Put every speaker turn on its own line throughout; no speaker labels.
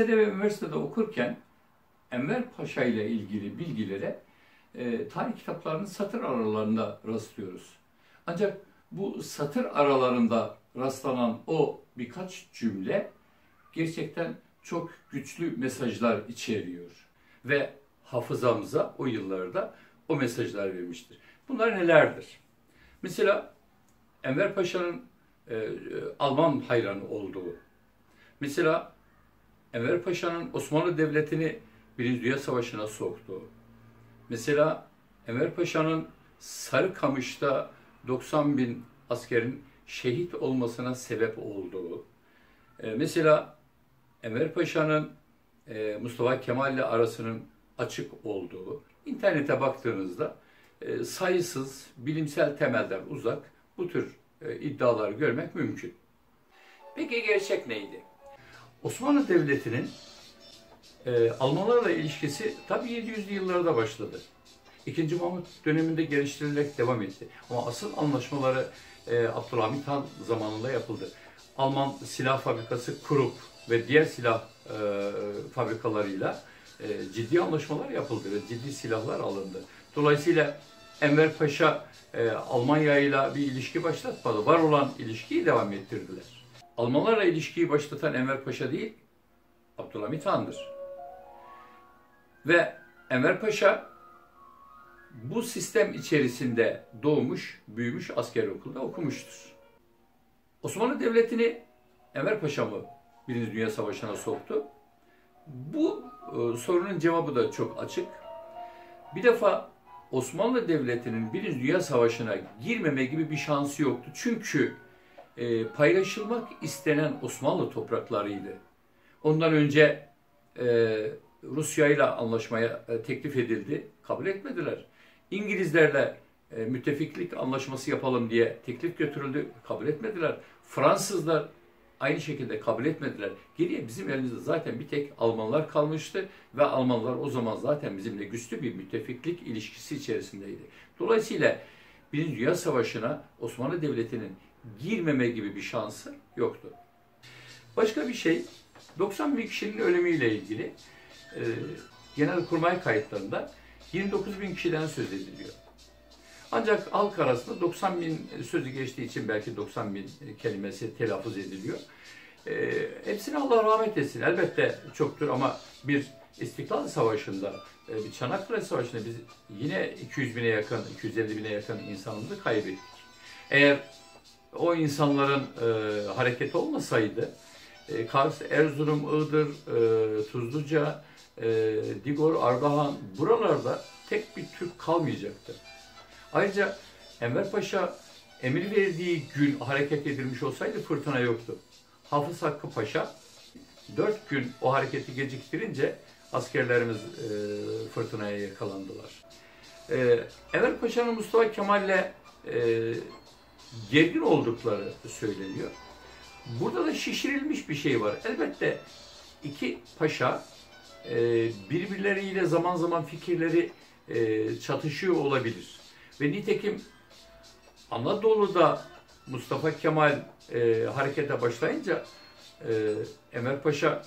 lisede ve üniversitede okurken Enver Paşa ile ilgili bilgilere e, tarih kitaplarının satır aralarında rastlıyoruz. Ancak bu satır aralarında rastlanan o birkaç cümle gerçekten çok güçlü mesajlar içeriyor. Ve hafızamıza o yıllarda o mesajlar vermiştir. Bunlar nelerdir? Mesela Enver Paşa'nın e, e, Alman hayranı olduğu, mesela Enver Paşa'nın Osmanlı Devleti'ni Birinci Dünya Savaşı'na soktuğu, mesela Enver Paşa'nın Sarıkamış'ta 90 bin askerin şehit olmasına sebep olduğu, e, mesela Enver Paşa'nın e, Mustafa Kemal ile arasının açık olduğu, internete baktığınızda e, sayısız bilimsel temelden uzak bu tür e, iddiaları görmek mümkün. Peki gerçek neydi? Osmanlı Devleti'nin e, Almanlarla ilişkisi tabi 700'lü yıllarda başladı. İkinci Mahmut döneminde geliştirilerek devam etti. Ama asıl anlaşmaları e, Abdülhamit Han zamanında yapıldı. Alman silah fabrikası kurup ve diğer silah e, fabrikalarıyla e, ciddi anlaşmalar yapıldı ve ciddi silahlar alındı. Dolayısıyla Enver Paşa e, Almanya ile bir ilişki başlatmadı. Var olan ilişkiyi devam ettirdiler. Almanlarla ilişkiyi başlatan Enver Paşa değil, Abdülhamit Han'dır. Ve Enver Paşa bu sistem içerisinde doğmuş, büyümüş, asker okulda okumuştur. Osmanlı Devleti'ni Enver Paşa mı Birinci Dünya Savaşı'na soktu? Bu e, sorunun cevabı da çok açık. Bir defa Osmanlı Devleti'nin Birinci Dünya Savaşı'na girmeme gibi bir şansı yoktu. Çünkü e, paylaşılmak istenen Osmanlı topraklarıydı. Ondan önce e, Rusya ile anlaşmaya e, teklif edildi. Kabul etmediler. İngilizlerle e, müttefiklik anlaşması yapalım diye teklif götürüldü. Kabul etmediler. Fransızlar aynı şekilde kabul etmediler. Geriye bizim elimizde zaten bir tek Almanlar kalmıştı ve Almanlar o zaman zaten bizimle güçlü bir müttefiklik ilişkisi içerisindeydi. Dolayısıyla Birinci Dünya Savaşı'na Osmanlı Devleti'nin girmeme gibi bir şansı yoktu. Başka bir şey, 90 bin kişinin ölümüyle ilgili e, Genelkurmay kayıtlarında 29 bin kişiden söz ediliyor. Ancak halk arasında 90 bin sözü geçtiği için belki 90 bin kelimesi telaffuz ediliyor. E, hepsine Allah rahmet etsin. Elbette çoktur ama bir İstiklal Savaşı'nda, bir Çanakkale Savaşı'nda biz yine 200 bine yakın, 250 bine yakın insanımızı kaybettik. Eğer o insanların e, hareketi olmasaydı, e, Kars, Erzurum, Iğdır, e, Tuzluca, e, Digor, Ardahan buralarda tek bir Türk kalmayacaktı. Ayrıca Enver Paşa emir verdiği gün hareket edilmiş olsaydı fırtına yoktu. Hafız Hakkı Paşa dört gün o hareketi geciktirince askerlerimiz e, fırtınaya yakalandılar. E, Enver Paşa'nın Mustafa Kemal'le e, gergin oldukları söyleniyor. Burada da şişirilmiş bir şey var. Elbette iki paşa e, birbirleriyle zaman zaman fikirleri e, çatışıyor olabilir. Ve nitekim Anadolu'da Mustafa Kemal e, harekete başlayınca e, Emer Paşa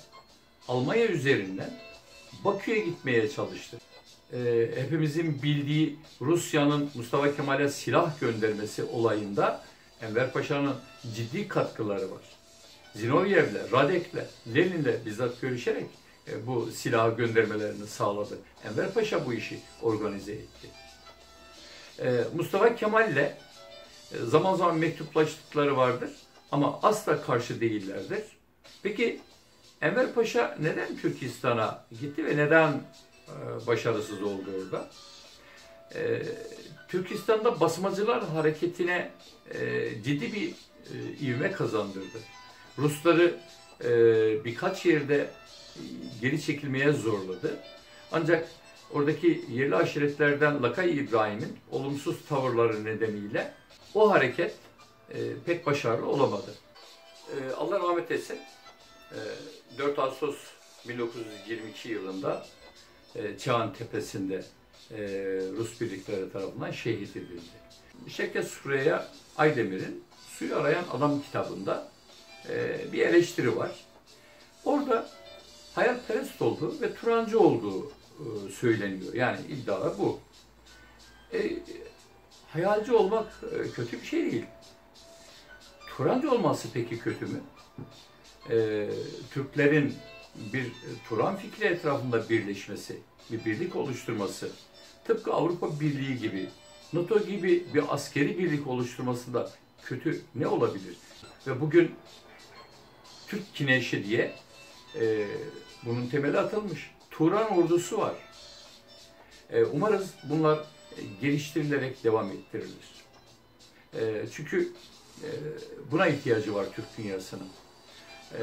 Almanya üzerinden Bakü'ye gitmeye çalıştı. E, hepimizin bildiği Rusya'nın Mustafa Kemal'e silah göndermesi olayında Enver Paşa'nın ciddi katkıları var. Zinovyev'le, Radek'le, Lenin'le bizzat görüşerek e, bu silah göndermelerini sağladı. Enver Paşa bu işi organize etti. E, Mustafa Kemal'le e, zaman zaman mektuplaştıkları vardır ama asla karşı değillerdir. Peki Enver Paşa neden Türkistan'a gitti ve neden başarısız oldu orada? Türkistan'da basmacılar hareketine ciddi bir ivme kazandırdı. Rusları birkaç yerde geri çekilmeye zorladı. Ancak oradaki yerli aşiretlerden Lakay İbrahim'in olumsuz tavırları nedeniyle o hareket e, pek başarılı olamadı. E, Allah rahmet etsin. E, 4 Ağustos 1922 yılında e, Çağan Tepesi'nde e, Rus birlikleri tarafından şehit edildi. Şevket Süreyya Aydemir'in Suyu Arayan Adam kitabında e, bir eleştiri var. Orada hayalperest olduğu ve Turancı olduğu söyleniyor. Yani iddia bu. E, hayalci olmak kötü bir şey değil. Turancı olması peki kötü mü? E, Türklerin bir Turan fikri etrafında birleşmesi, bir birlik oluşturması, tıpkı Avrupa Birliği gibi, NATO gibi bir askeri birlik oluşturması da kötü ne olabilir? Ve bugün Türk Kineşi diye e, bunun temeli atılmış. Turan ordusu var. E, umarız bunlar geliştirilerek devam ettirilir. E, çünkü e, buna ihtiyacı var Türk dünyasının. E,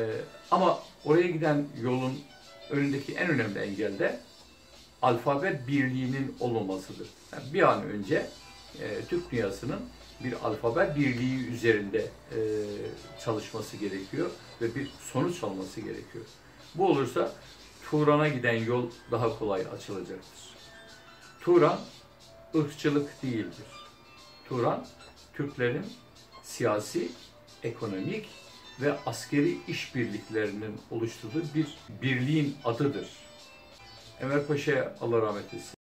ama oraya giden yolun önündeki en önemli engel de alfabe birliğinin olmamasıdır. Yani bir an önce e, Türk dünyasının bir alfabe birliği üzerinde e, çalışması gerekiyor ve bir sonuç alması gerekiyor. Bu olursa Turan'a giden yol daha kolay açılacaktır. Turan ırkçılık değildir. Turan Türklerin siyasi, ekonomik ve askeri işbirliklerinin oluşturduğu bir birliğin adıdır. Enver Paşa'ya Allah rahmet eylesin.